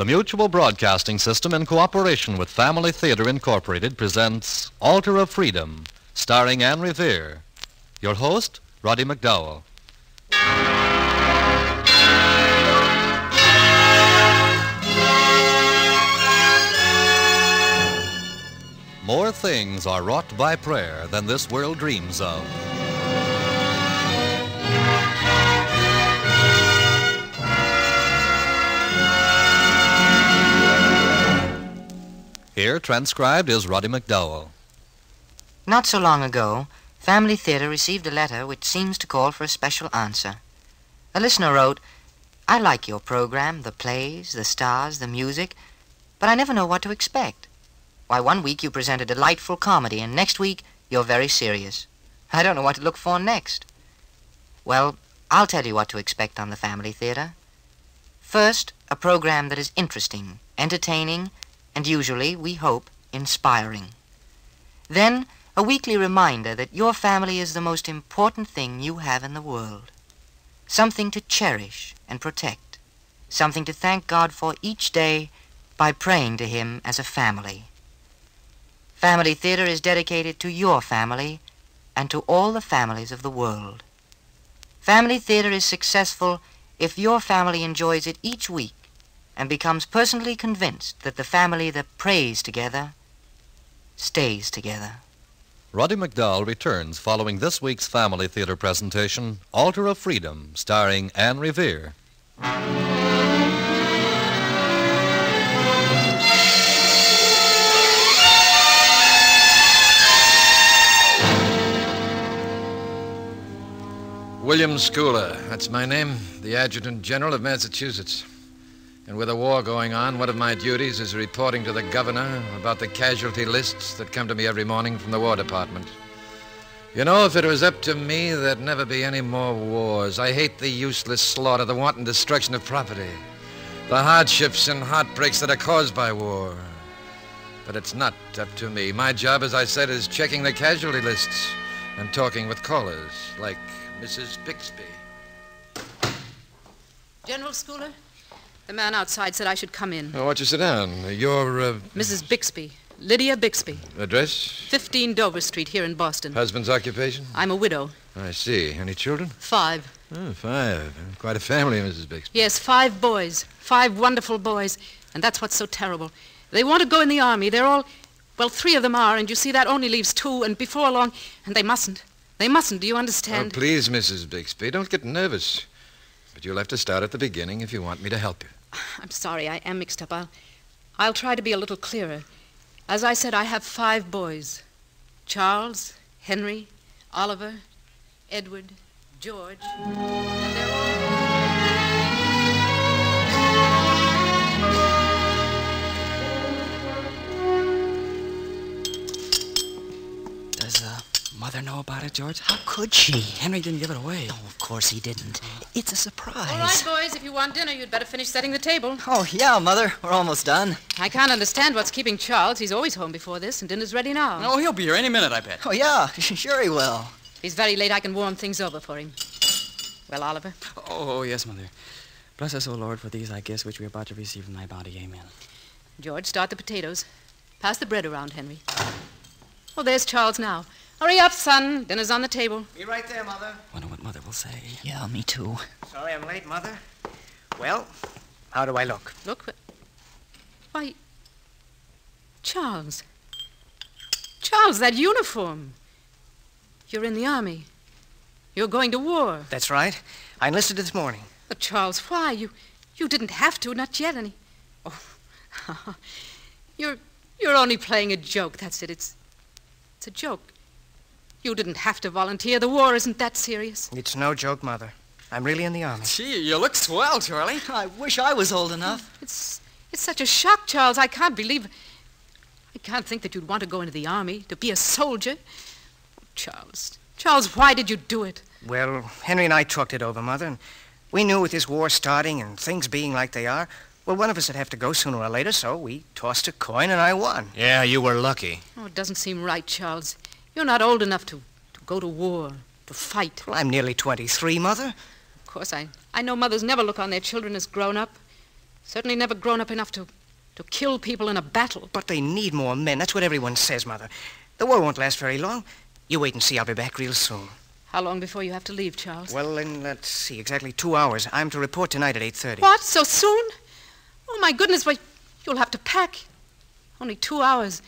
The Mutual Broadcasting System, in cooperation with Family Theater Incorporated, presents Altar of Freedom, starring Anne Revere. Your host, Roddy McDowall. More things are wrought by prayer than this world dreams of. Here, transcribed, is Roddy McDowall. Not so long ago, Family Theater received a letter which seems to call for a special answer. A listener wrote, I like your program, the plays, the stars, the music, but I never know what to expect. Why, one week you present a delightful comedy, and next week you're very serious. I don't know what to look for next. Well, I'll tell you what to expect on the Family Theater. First, a program that is interesting, entertaining, and usually, we hope, inspiring. Then, a weekly reminder that your family is the most important thing you have in the world. Something to cherish and protect. Something to thank God for each day by praying to Him as a family. Family Theater is dedicated to your family and to all the families of the world. Family Theater is successful if your family enjoys it each week and becomes personally convinced that the family that prays together stays together. Roddy McDowall returns following this week's Family Theater presentation, Altar of Freedom, starring Anne Revere. William Schouler, that's my name, the Adjutant General of Massachusetts. And with a war going on, one of my duties is reporting to the governor about the casualty lists that come to me every morning from the War Department. You know, if it was up to me, there'd never be any more wars. I hate the useless slaughter, the wanton destruction of property, the hardships and heartbreaks that are caused by war. But it's not up to me. My job, as I said, is checking the casualty lists and talking with callers like Mrs. Bixby. General Schouler? The man outside said I should come in. Oh, why don't you sit down? You're, uh, Mrs. Bixby. Lydia Bixby. address? 15 Dover Street here in Boston. Husband's occupation? I'm a widow. I see. Any children? Five. Oh, five. Quite a family, Mrs. Bixby. Yes, five boys. Five wonderful boys. And that's what's so terrible. They want to go in the army. They're all, well, three of them are, and you see, that only leaves two, and before long, and they mustn't. They mustn't. Do you understand? Oh, understand? please, Mrs. Bixby, don't get nervous. But you'll have to start at the beginning if you want me to help you. I'm sorry, I am mixed up. I'll, I'll try to be a little clearer. As I said, I have five boys Charles, Henry, Oliver, Edward, George. And they're all. Mother know about it, George? How could she? Henry didn't give it away. No, of course he didn't. It's a surprise. All right, boys, if you want dinner, you'd better finish setting the table. Oh, yeah, Mother. We're almost done. I can't understand what's keeping Charles. He's always home before this, and dinner's ready now. Oh, he'll be here any minute, I bet. Oh, yeah, sure he will. If he's very late, I can warm things over for him. Well, Oliver, oh, oh, yes, Mother. Bless us, O Lord, for these thy gifts which we are about to receive from thy body. Amen. George, start the potatoes. Pass the bread around, Henry. Oh, there's Charles now. Hurry up, son. Dinner's on the table. Be right there, Mother. Wonder what Mother will say. Yeah, me too. Sorry I'm late, Mother. Well, how do I look? Look. Why, Charles. Charles, that uniform. You're in the army. You're going to war. That's right. I enlisted this morning. But Charles, why? You you didn't have to, not yet any. Oh. you're you're only playing a joke, that's it. It's it's a joke. You didn't have to volunteer. The war isn't that serious. It's no joke, Mother. I'm really in the army. Gee, you look swell, Charlie. I wish I was old enough. It's it's such a shock, Charles. I can't believe I can't think that you'd want to go into the army, to be a soldier. Charles. Charles, why did you do it? Well, Henry and I talked it over, Mother, and we knew with this war starting and things being like they are, well, one of us would have to go sooner or later, so we tossed a coin and I won. Yeah, you were lucky. Oh, it doesn't seem right, Charles. You're not old enough to, to go to war, to fight. Well, I'm nearly 23, Mother. Of course, I, I know mothers never look on their children as grown up. Certainly never grown up enough to, to kill people in a battle. But they need more men. That's what everyone says, Mother. The war won't last very long. You wait and see. I'll be back real soon. How long before you have to leave, Charles? Well, in, let's see, exactly two hours. I'm to report tonight at 8.30. What? So soon? Oh, my goodness, why, you'll have to pack. Only two hours.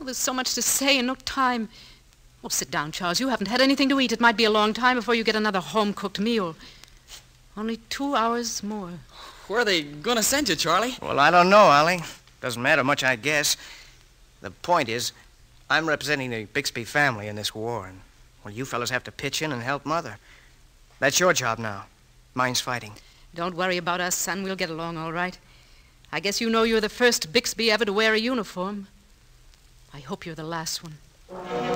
Oh, there's so much to say and no time. Oh, sit down, Charles. You haven't had anything to eat. It might be a long time before you get another home-cooked meal. Only two hours more. Where are they going to send you, Charlie? Well, I don't know, Ollie. Doesn't matter much, I guess. The point is, I'm representing the Bixby family in this war, and, well, you fellas have to pitch in and help Mother. That's your job now. Mine's fighting. Don't worry about us, son. We'll get along all right. I guess you know you're the first Bixby ever to wear a uniform. I hope you're the last one.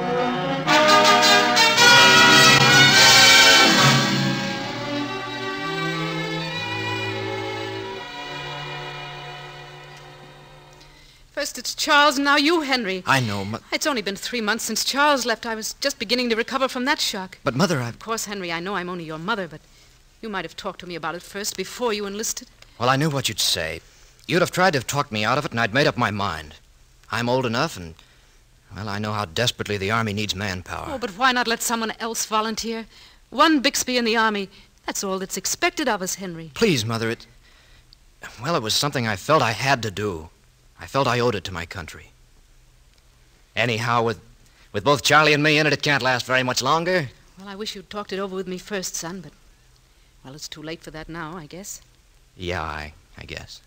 First it's Charles, and now you, Henry. I know, mo- It's only been three months since Charles left. I was just beginning to recover from that shock. but Mother, I... Of course, Henry, I know I'm only your mother, but you might have talked to me about it first before you enlisted. Well, I knew what you'd say. You'd have tried to have talked me out of it, and I'd made up my mind. I'm old enough, and, well, I know how desperately the Army needs manpower. Oh, but why not let someone else volunteer? One Bixby in the Army. That's all that's expected of us, Henry. Please, Mother, it... Well, it was something I felt I had to do. I felt I owed it to my country. Anyhow, with, with both Charlie and me in it, it can't last very much longer. Well, I wish you'd talked it over with me first, son, but, well, it's too late for that now, I guess. Yeah, I, I guess.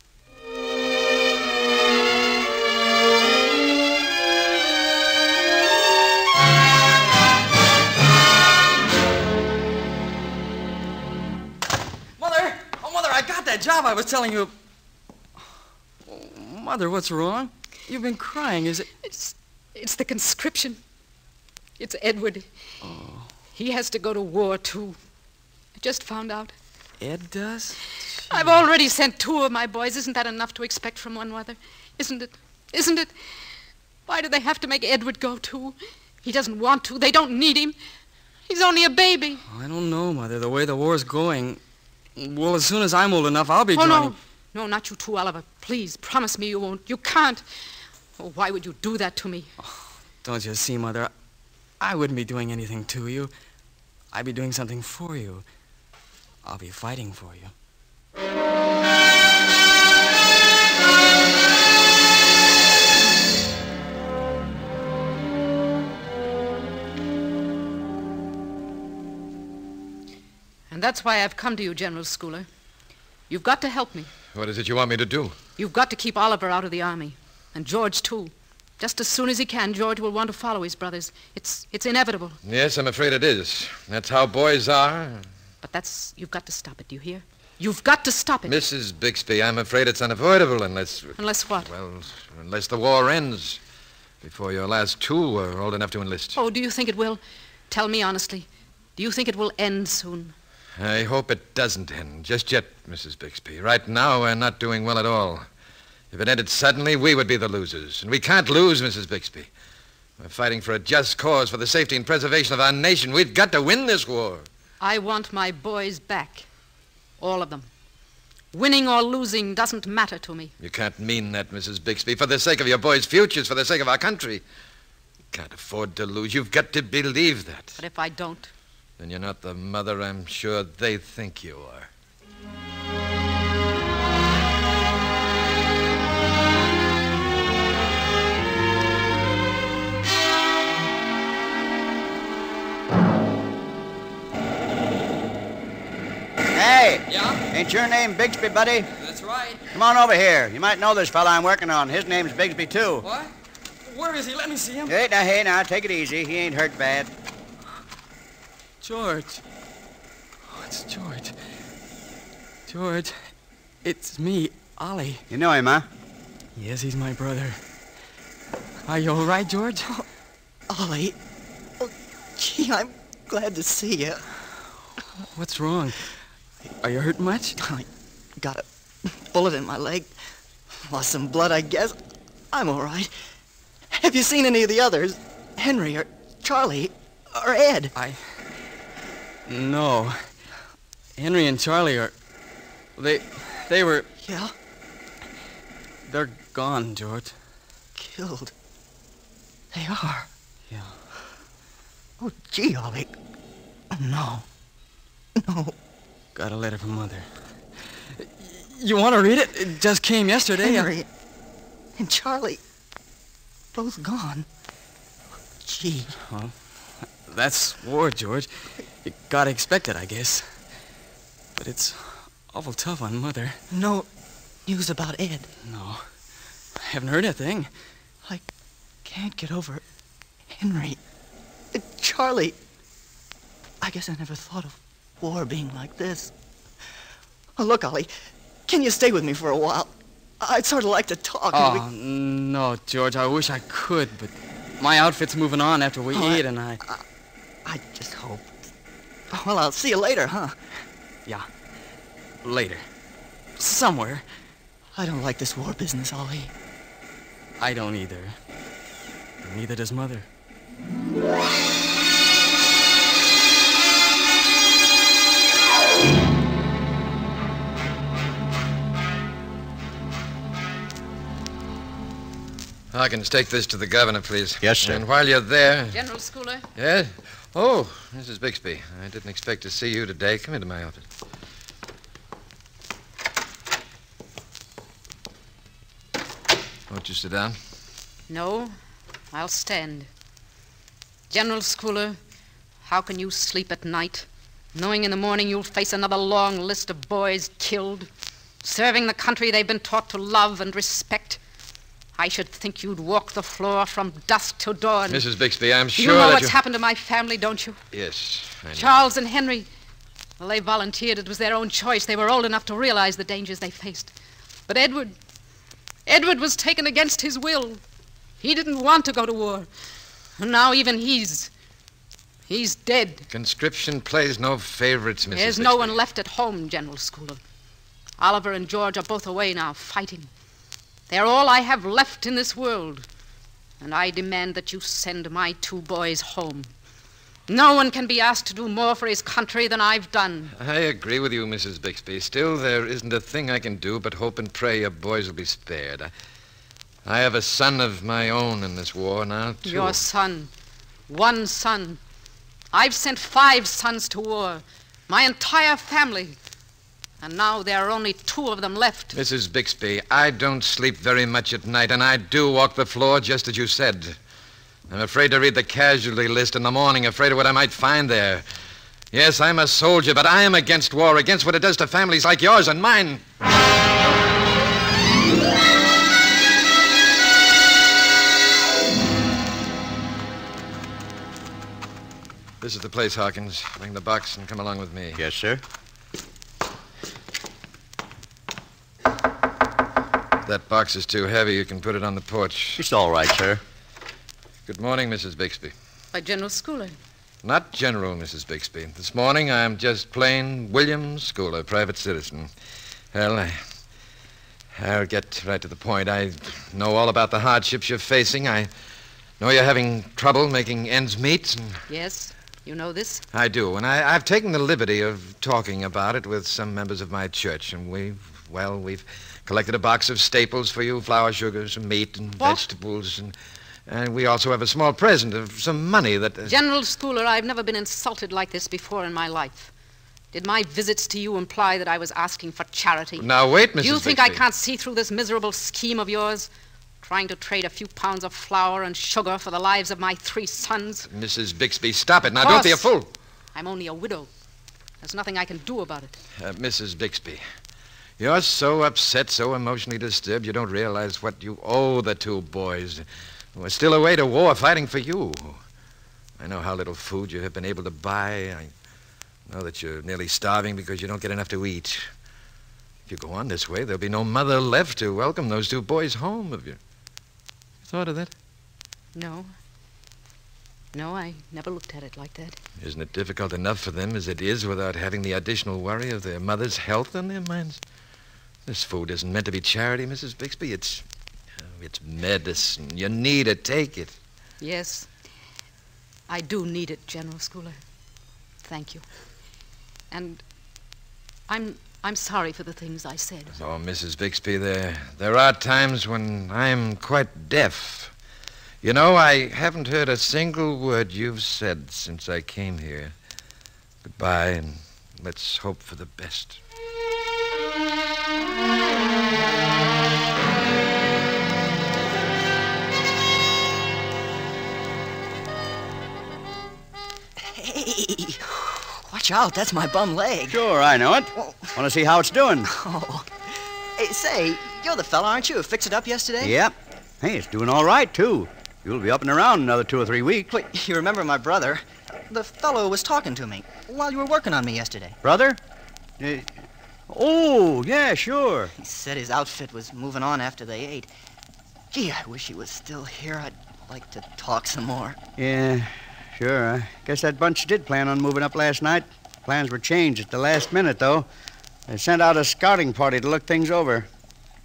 Mother! Oh, Mother, I got that job I was telling you. Oh, Mother, what's wrong? You've been crying. Is it. It's, it's the conscription. It's Edward. Oh. He has to go to war, too. I just found out. Ed does? I've already sent two of my boys. Isn't that enough to expect from one mother? Isn't it? Isn't it? Why do they have to make Edward go, too? He doesn't want to. They don't need him. He's only a baby. I don't know, Mother. The way the war's going. Well, as soon as I'm old enough, I'll be Oh, joining. no. No, not you too, Oliver. Please, promise me you won't. You can't. Oh, why would you do that to me? Oh, don't you see, Mother? I wouldn't be doing anything to you. I'd be doing something for you. I'll be fighting for you. And that's why I've come to you, General Schouler. You've got to help me. What is it you want me to do? You've got to keep Oliver out of the army. And George, too. Just as soon as he can, George will want to follow his brothers. It's, it's inevitable. Yes, I'm afraid it is. That's how boys are. But that's, you've got to stop it, do you hear? You've got to stop it. Mrs. Bixby, I'm afraid it's unavoidable unless. Unless what? Well, unless the war ends before your last two are old enough to enlist. Oh, do you think it will? Tell me honestly. Do you think it will end soon? I hope it doesn't end just yet, Mrs. Bixby. Right now, we're not doing well at all. If it ended suddenly, we would be the losers. And we can't lose, Mrs. Bixby. We're fighting for a just cause, for the safety and preservation of our nation. We've got to win this war. I want my boys back. All of them. Winning or losing doesn't matter to me. You can't mean that, Mrs. Bixby. For the sake of your boys' futures, for the sake of our country. You can't afford to lose. You've got to believe that. But if I don't, Then you're not the mother I'm sure they think you are. Hey, Yeah? ain't your name Bigsby, buddy? That's right. Come on over here. You might know this fella I'm working on. His name's Bigsby, too. What? Where is he? Let me see him. Hey, now, hey, now, take it easy. He ain't hurt bad. George. Oh, it's George. George, it's me, Ollie. You know him, huh? Yes, he's my brother. Are you all right, George? Oh, Ollie. Oh, gee, I'm glad to see you. What's wrong? Are you hurt much? I got a bullet in my leg. Lost some blood, I guess. I'm all right. Have you seen any of the others? Henry or Charlie or Ed? I. No. Henry and Charlie are. They. They were. Yeah? They're gone, George. Killed. They are. Yeah. Oh, gee, Ollie. No. No. Got a letter from Mother. You want to read it? It just came yesterday. Henry and Charlie. Both gone. Gee. Well, that's war, George. You gotta expect it, I guess. But it's awful tough on Mother. No news about Ed. No. I haven't heard a thing. I can't get over Henry. Uh, Charlie. I guess I never thought of war being like this. Oh, look, Ollie. Can you stay with me for a while? I'd sort of like to talk. Oh, no, George. I wish I could, but my outfit's moving on after we Oh, I- eat, and I. we- I just hope. Oh, well, I'll see you later, huh? Yeah. Later. Somewhere. I don't like this war business, Ollie. I don't either. Neither does Mother. Hawkins, take this to the governor, please. Yes, sir. And while you're there. General Schouler, Yes? Oh, Mrs. Bixby. I didn't expect to see you today. Come into my office. Won't you sit down? no, I'll stand. General Schouler, how can you sleep at night, knowing in the morning you'll face another long list of boys killed, serving the country they've been taught to love and respect? I should think you'd walk the floor from dusk till dawn. Mrs. Bixby, I'm sure you know that what's you... happened to my family, don't you? Yes, I know. Charles and Henry. Well, they volunteered. It was their own choice. They were old enough to realize the dangers they faced. But Edward. Edward was taken against his will. He didn't want to go to war. And now even he's. He's dead. Conscription plays no favorites, Mrs. There's Bixby. no one left at home, General Schouler. Oliver and George are both away now, fighting. They're all I have left in this world. And I demand that you send my two boys home. No one can be asked to do more for his country than I've done. I agree with you, Mrs. Bixby. Still, there isn't a thing I can do but hope and pray your boys will be spared. I, I have a son of my own in this war now, too. Your son. One son. I've sent five sons to war. My entire family. And now there are only two of them left. Mrs. Bixby, I don't sleep very much at night, and I do walk the floor just as you said. I'm afraid to read the casualty list in the morning, afraid of what I might find there. Yes, I'm a soldier, but I am against war, against what it does to families like yours and mine. This is the place, Hawkins. Bring the box and come along with me. Yes, sir. That box is too heavy. You can put it on the porch. It's all right, sir. Good morning, Mrs. Bixby. By General Schouler. Not General, Mrs. Bixby. This morning I am just plain William Schouler, private citizen. Well, I, I'll get right to the point. I know all about the hardships you're facing. I know you're having trouble making ends meet, and Yes, you know this? I do. And I, I've taken the liberty of talking about it with some members of my church, and we've, well, we've collected a box of staples for you flour, sugars, and meat, and What? vegetables, and, and we also have a small present of some money that. uh, General Schouler, I've never been insulted like this before in my life. Did my visits to you imply that I was asking for charity? Now, wait, Mrs. Do you think I can't see through this miserable scheme of yours? Trying to trade a few pounds of flour and sugar for the lives of my three sons? Mrs. Bixby, stop it. Now, don't be a fool. I'm only a widow. There's nothing I can do about it. Uh, Mrs. Bixby, you're so upset, so emotionally disturbed, you don't realize what you owe the two boys who are still away to war fighting for you. I know how little food you have been able to buy. I know that you're nearly starving because you don't get enough to eat. If you go on this way, there'll be no mother left to welcome those two boys home. Have you thought of that? No. No, I never looked at it like that. Isn't it difficult enough for them as it is without having the additional worry of their mother's health on their minds? This food isn't meant to be charity, Mrs. Bixby. It's. oh, It's medicine. You need to take it. Yes, I do need it, General Schouler. Thank you. And I'm I'm sorry for the things I said. Oh, Mrs. Bixby, there, there are times when I'm quite deaf. You know, I haven't heard a single word you've said since I came here. Goodbye, and let's hope for the best. Hey, watch out. That's my bum leg. Sure, I know it. Want to see how it's doing? Oh. Hey, say, you're the fella, aren't you, who fixed it up yesterday? Yep. Hey, it's doing all right, too. You'll be up and around another two or three weeks. Wait, you remember my brother? The fellow was talking to me while you were working on me yesterday. Brother? Uh, oh, yeah, sure. He said his outfit was moving on after they ate. Gee, I wish he was still here. I'd like to talk some more. Yeah, sure. I guess that bunch did plan on moving up last night. Plans were changed at the last minute, though. They sent out a scouting party to look things over.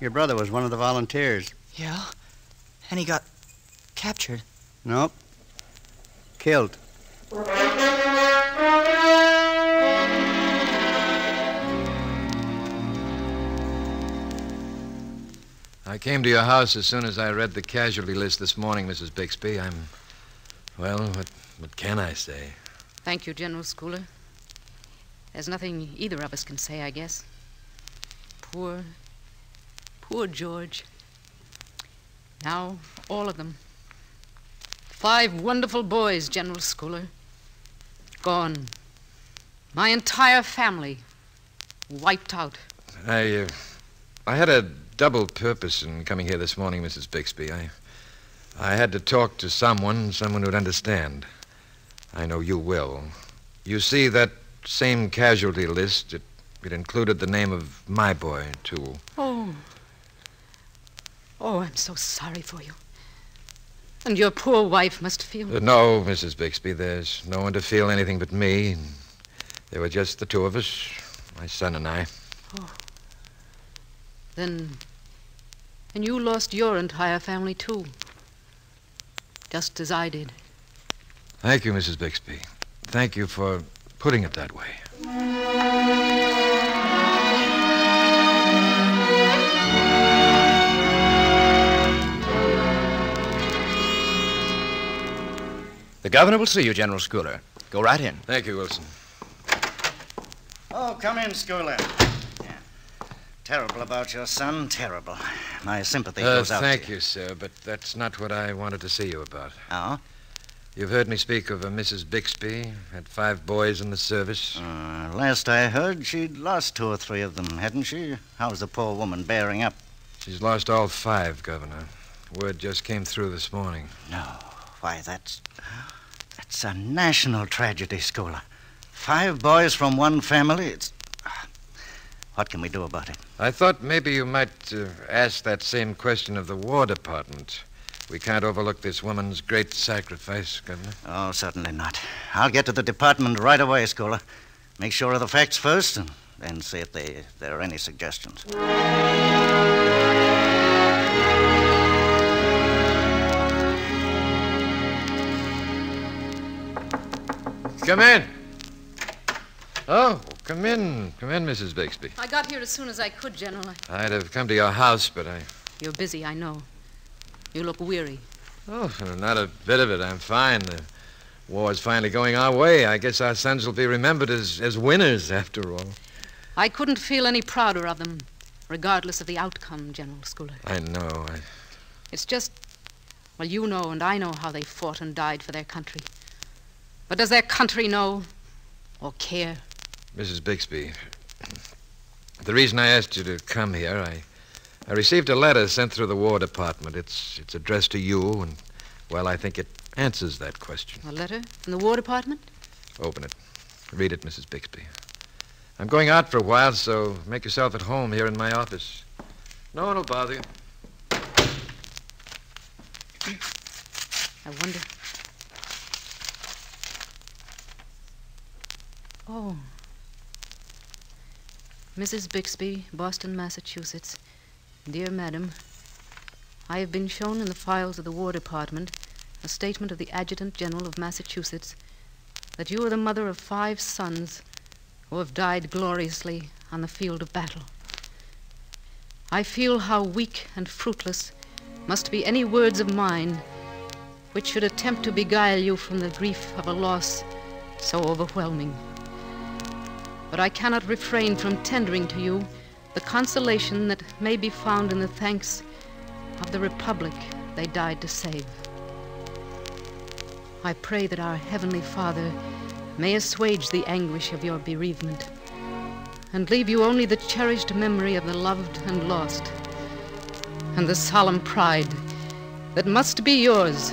Your brother was one of the volunteers. Yeah? And he got captured. Nope. Killed. I came to your house as soon as I read the casualty list this morning, Mrs. Bixby. I'm. Well, what, what can I say? Thank you, General Schouler. There's nothing either of us can say, I guess. Poor, poor George. Now, all of them. Five wonderful boys, General Schouler. Gone. My entire family wiped out. I, uh, I had a double purpose in coming here this morning, Mrs. Bixby. I, I had to talk to someone, someone who'd understand. I know you will. You see, that same casualty list, it, it included the name of my boy, too. Oh. Oh, I'm so sorry for you. And your poor wife must feel. Uh, no, Mrs. Bixby, there's no one to feel anything but me. There were just the two of us, my son and I. Oh. Then. And you lost your entire family, too. Just as I did. Thank you, Mrs. Bixby. Thank you for putting it that way. The governor will see you, General Schouler. Go right in. Thank you, Wilson. Oh, come in, Schouler. Terrible about your son, terrible. My sympathy Uh, goes out thank to you. Thank you, sir, but that's not what I wanted to see you about. Oh? You've heard me speak of a Mrs. Bixby, had five boys in the service. Uh, last I heard, she'd lost two or three of them, hadn't she? How's the poor woman bearing up? She's lost all five, Governor. Word just came through this morning. No. Why, that's. That's a national tragedy, Schouler. Five boys from one family. It's. What can we do about it? I thought maybe you might uh, ask that same question of the War Department. We can't overlook this woman's great sacrifice, Governor. Oh, certainly not. I'll get to the department right away, Schouler. Make sure of the facts first, and then see if they, there are any suggestions. Come in. Oh, come in. Come in, Mrs. Bixby. I got here as soon as I could, General. I- I'd have come to your house, but I. You're busy, I know. You look weary. Oh, not a bit of it. I'm fine. The war's finally going our way. I guess our sons will be remembered as, as winners, after all. I couldn't feel any prouder of them, regardless of the outcome, General Schouler. I know. I, It's just, well, you know and I know how they fought and died for their country. But does their country know or care? Mrs. Bixby, the reason I asked you to come here, I, I received a letter sent through the War Department. It's, it's addressed to you, and, well, I think it answers that question. A letter from the War Department? Open it. Read it, Mrs. Bixby. I'm going out for a while, so make yourself at home here in my office. No one will bother you. I wonder. Oh. Mrs. Bixby, Boston, Massachusetts. Dear Madam, I have been shown in the files of the War Department a statement of the Adjutant General of Massachusetts that you are the mother of five sons who have died gloriously on the field of battle. I feel how weak and fruitless must be any words of mine which should attempt to beguile you from the grief of a loss so overwhelming. But I cannot refrain from tendering to you the consolation that may be found in the thanks of the Republic they died to save. I pray that our Heavenly Father may assuage the anguish of your bereavement and leave you only the cherished memory of the loved and lost, and the solemn pride that must be yours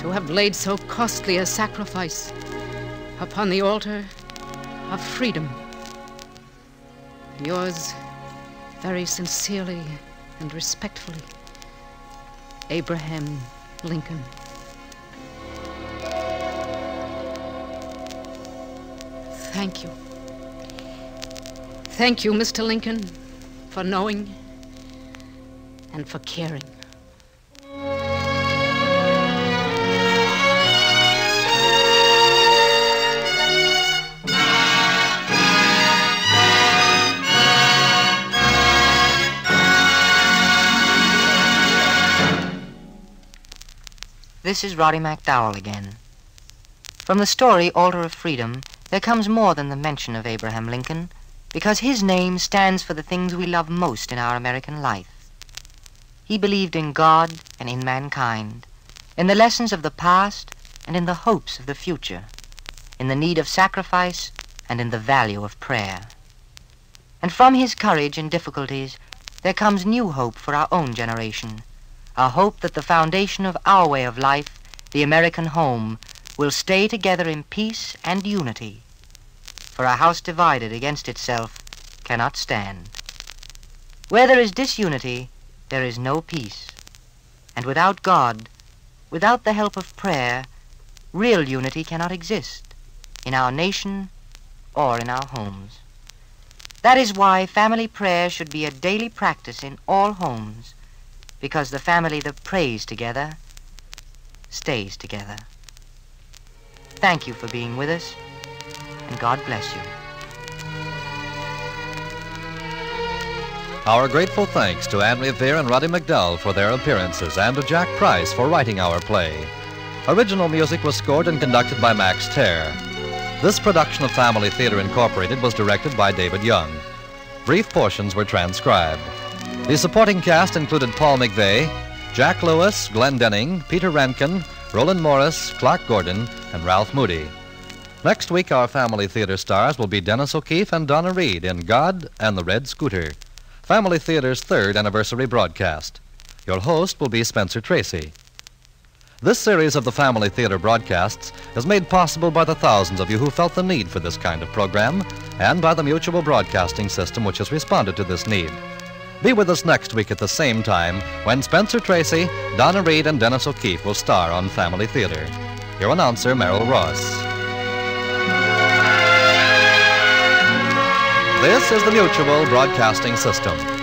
to have laid so costly a sacrifice upon the altar of freedom. Yours very sincerely and respectfully, Abraham Lincoln. Thank you. Thank you, Mr. Lincoln, for knowing and for caring. This is Roddy McDowall again. From the story Altar of Freedom, there comes more than the mention of Abraham Lincoln, because his name stands for the things we love most in our American life. He believed in God and in mankind, in the lessons of the past and in the hopes of the future, in the need of sacrifice and in the value of prayer. And from his courage in difficulties, there comes new hope for our own generation, a hope that the foundation of our way of life, the American home, will stay together in peace and unity. For a house divided against itself cannot stand. Where there is disunity, there is no peace. And without God, without the help of prayer, real unity cannot exist in our nation or in our homes. That is why family prayer should be a daily practice in all homes, because the family that prays together stays together. Thank you for being with us, and God bless you. Our grateful thanks to Anne Revere and Roddy McDowall for their appearances and to Jack Price for writing our play. Original music was scored and conducted by Max Terr. This production of Family Theater Incorporated was directed by David Young. Brief portions were transcribed. The supporting cast included Paul McVeigh, Jack Lewis, Glenn Denning, Peter Rankin, Roland Morris, Clark Gordon, and Ralph Moody. Next week, our Family Theater stars will be Dennis O'Keefe and Donna Reed in God and the Red Scooter, Family Theater's third anniversary broadcast. Your host will be Spencer Tracy. This series of the Family Theater broadcasts is made possible by the thousands of you who felt the need for this kind of program and by the Mutual Broadcasting System which has responded to this need. Be with us next week at the same time when Spencer Tracy, Donna Reed, and Dennis O'Keefe will star on Family Theater. Your announcer, Merrill Ross. This is the Mutual Broadcasting System.